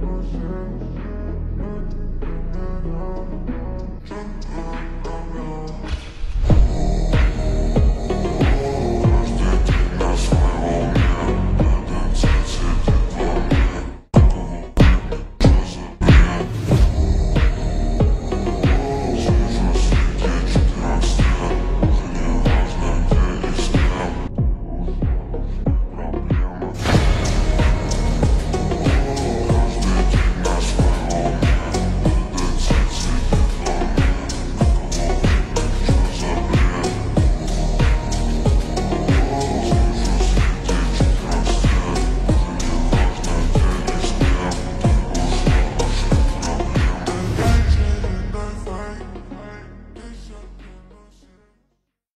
myself.